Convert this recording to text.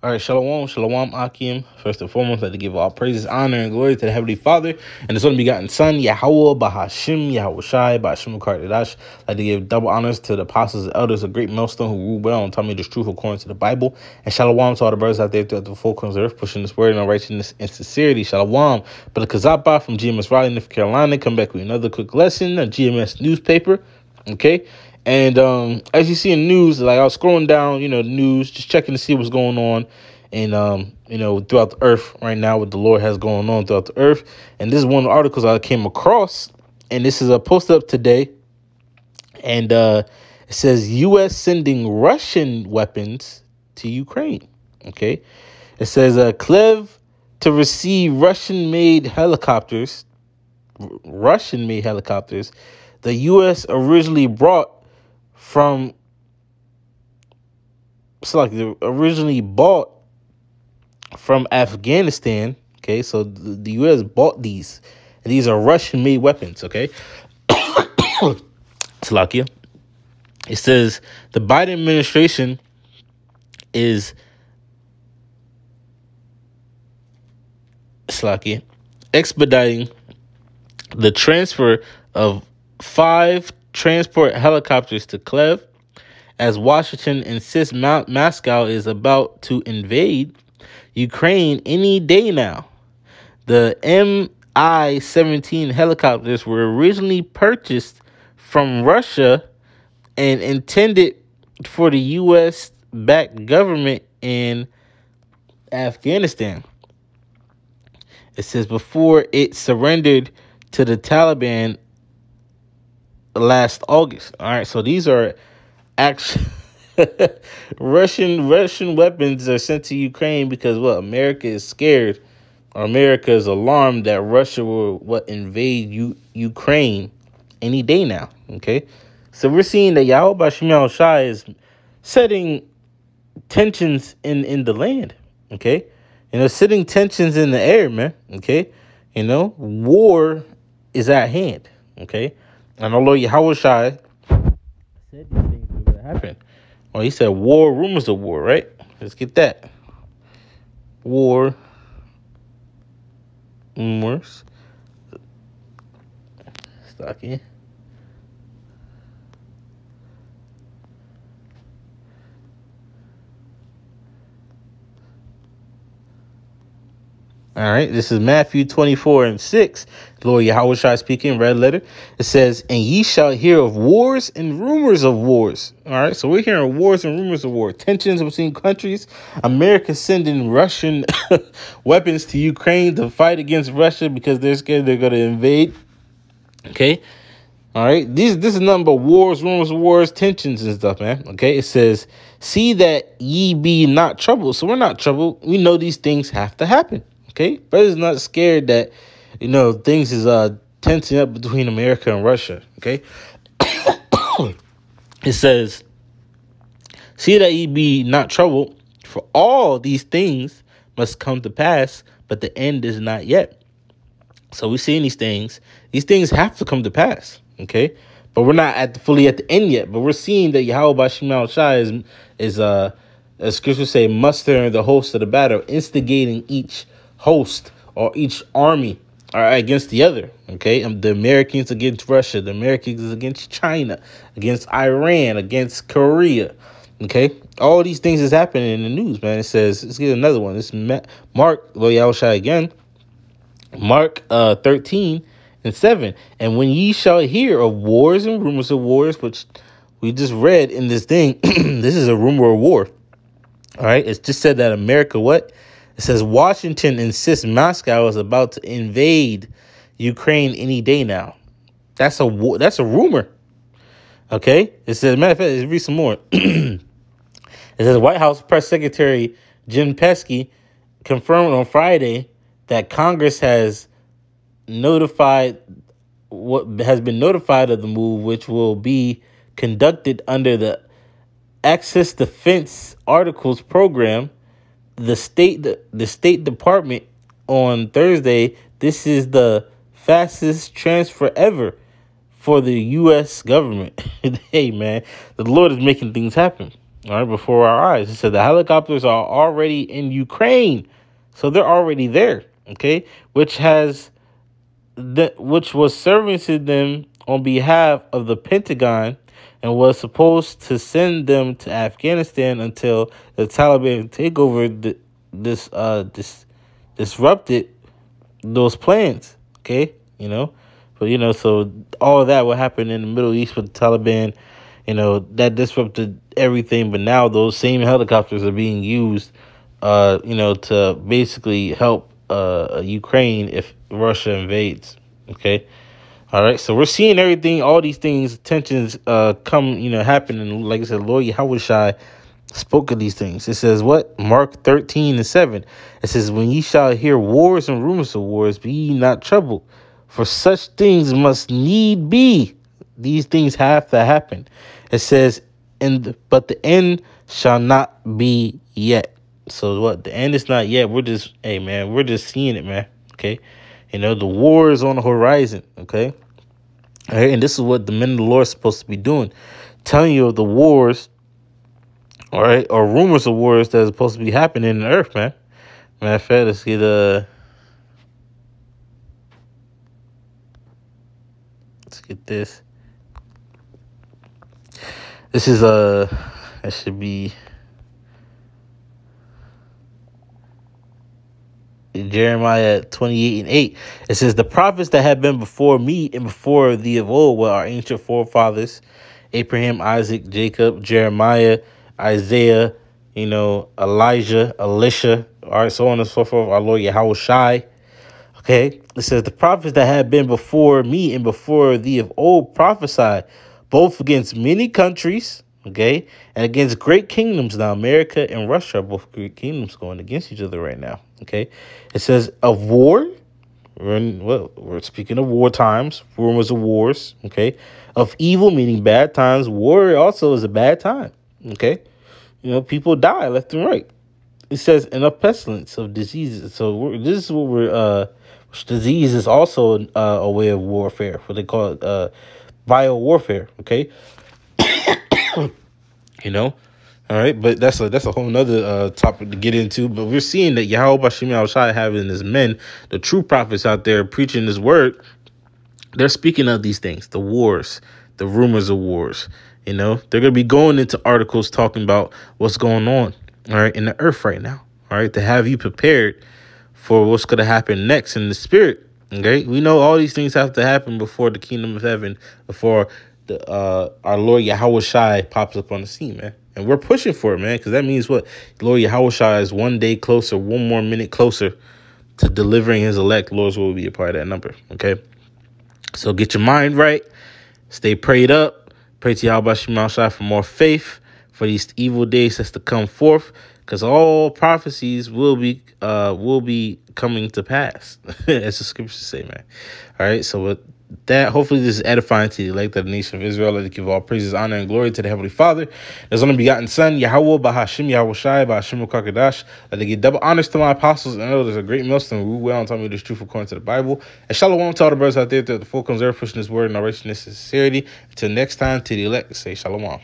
All right, Shalom, Shalom, Akim. First and foremost, like to give all praises, honor, and glory to the Heavenly Father and His only begotten Son, Yahweh, Bahashim, Yahweh Shai, Bahashim Kardadash. Like to give double honors to the apostles and elders, a great millstone who rule well and taught me the truth according to the Bible. And Shalom to all the brothers out there throughout the four corners of the earth, pushing this word in righteousness and sincerity. Shalom. But Kazapa from GMS Raleigh, North Carolina, come back with another quick lesson, a GMS newspaper. Okay. And um, as you see in news, like I was scrolling down, you know, news, just checking to see what's going on, and um, you know, throughout the earth right now, what the Lord has going on throughout the earth. And this is one of the articles I came across, and this is a post up today, and uh, it says U.S. sending Russian weapons to Ukraine. Okay, it says uh, Kiev to receive Russian-made helicopters, Russian-made helicopters. The U.S. originally brought from it's like the originally bought from Afghanistan. Okay, so the, the U.S. bought these, and these are Russian-made weapons. Okay, Slovakia. It says the Biden administration is Slovakia expediting the transfer of five transport helicopters to Kiev as Washington insists Mount Moscow is about to invade Ukraine any day now. The Mi 17 helicopters were originally purchased from Russia and intended for the U.S. backed government in Afghanistan. It says before it surrendered to the Taliban last August. All right, so these are actually Russian Russian weapons are sent to Ukraine because what America is scared or America is alarmed that Russia will what invade U- Ukraine any day now. Okay, so we're seeing that Yahweh Shemal Shai is setting tensions in in the land. Okay, you know, setting tensions in the air, man. Okay, you know, war is at hand. Okay, and although Shai said these things were gonna happen. Well, he said war, rumors of war, right? Let's get that. War, rumors. Stocky. All right, this is Matthew 24 and 6. Lord Yahweh Shai speaking, red letter. It says, And ye shall hear of wars and rumors of wars. All right, so we're hearing wars and rumors of war, tensions between countries. America sending Russian weapons to Ukraine to fight against Russia because they're scared they're going to invade. Okay, all right, these this is nothing but wars, rumors of wars, tensions and stuff, man. Okay, it says, See that ye be not troubled. So we're not troubled. We know these things have to happen. Okay, brother's not scared that you know things is uh tensing up between America and Russia. Okay, it says, "See that ye be not troubled, for all these things must come to pass, but the end is not yet." So we're seeing these things; these things have to come to pass. Okay, but we're not at the, fully at the end yet. But we're seeing that Yahweh Shemal Shai is is uh as scriptures say, mustering the host of the battle, instigating each host or each army are against the other. Okay, and the Americans against Russia, the Americans against China, against Iran, against Korea. Okay, all these things is happening in the news, man. It says let's get another one. This Mark Loyal Shai again. Mark uh thirteen and seven. And when ye shall hear of wars and rumors of wars, which we just read in this thing, this is a rumor of war. All right, it's just said that America what it says Washington insists Moscow is about to invade Ukraine any day now. That's a that's a rumor. Okay, it says matter of fact, let's read some more. it says White House press secretary Jen Psaki confirmed on Friday that Congress has notified what has been notified of the move, which will be conducted under the Excess Defense Articles Program the state the, the State Department on Thursday. This is the fastest transfer ever for the U.S. government. hey, man, the Lord is making things happen. all right, before our eyes. It said the helicopters are already in Ukraine, so they're already there. Okay, which has the which was servicing them on behalf of the Pentagon and was supposed to send them to Afghanistan until the Taliban takeover this uh this disrupted those plans. Okay, you know, but you know, so all that will happen in the Middle East with the Taliban. You know that disrupted everything, but now those same helicopters are being used, uh, you know, to basically help uh Ukraine if Russia invades. Okay. All right, so we're seeing everything, all these things, tensions uh come, you know, happen. And like I said, Lord Yahushai spoke of these things. It says what? Mark 13 and 7. It says, When ye shall hear wars and rumors of wars, be ye not troubled, for such things must need be. These things have to happen. It says, and but the end shall not be yet. So what? The end is not yet. We're just, hey man, we're just seeing it, man. Okay. You know, the war is on the horizon, okay? All right, and this is what the men of the Lord are supposed to be doing. Telling you of the wars, all right, or rumors of wars that are supposed to be happening in the earth, man. Matter of fact, let's get uh let's get this. This is a uh, that should be Jeremiah 28 and 8. It says, The prophets that have been before me and before thee of old were our ancient forefathers Abraham, Isaac, Jacob, Jeremiah, Isaiah, you know, Elijah, Elisha, all right, so on and so forth. Our Lord Yahweh Shai. Okay, it says, The prophets that have been before me and before thee of old prophesied both against many countries okay, and against great kingdoms. Now, America and Russia are both great kingdoms going against each other right now, okay. It says of war. We're in, well, we're speaking of war times, rumors of wars, okay, of evil meaning bad times. War also is a bad time, okay. You know, people die left and right. It says in a pestilence of diseases. So this is what we're uh, disease is also uh, a way of warfare. What they call it, uh, bio warfare. Okay, you know, all right, but that's a that's a whole nother uh, topic to get into. But we're seeing that Yahweh Bashim Al having his men, the true prophets out there preaching his word. They're speaking of these things, the wars, the rumors of wars. You know, they're gonna be going into articles talking about what's going on, all right, in the earth right now. All right, to have you prepared for what's gonna happen next in the spirit. Okay, we know all these things have to happen before the kingdom of heaven, before the uh, our Lord Yahweh Shai pops up on the scene, man. And we're pushing for it, man, because that means what? Lord Yahweh Shai is one day closer, one more minute closer to delivering his elect. Lord's will be a part of that number, okay? So get your mind right. Stay prayed up. Pray to Yahweh Shai for more faith for these evil days that's to come forth because all prophecies will be uh will be coming to pass as the scriptures say man all right so with that hopefully this is edifying to the elect of the nation of Israel. Let it give all praises, honor, and glory to the Heavenly Father. There's only begotten Son, Yahweh, Bahashim, Yahweh Shai, Bahashim Kakadash. Let it give double honors to my apostles and elders, a great millstone, who well and tell me this truth according to the Bible. And shalom to all the brothers out there that the full comes pushing this word in our righteousness and sincerity. Until next time, to the elect, say shalom.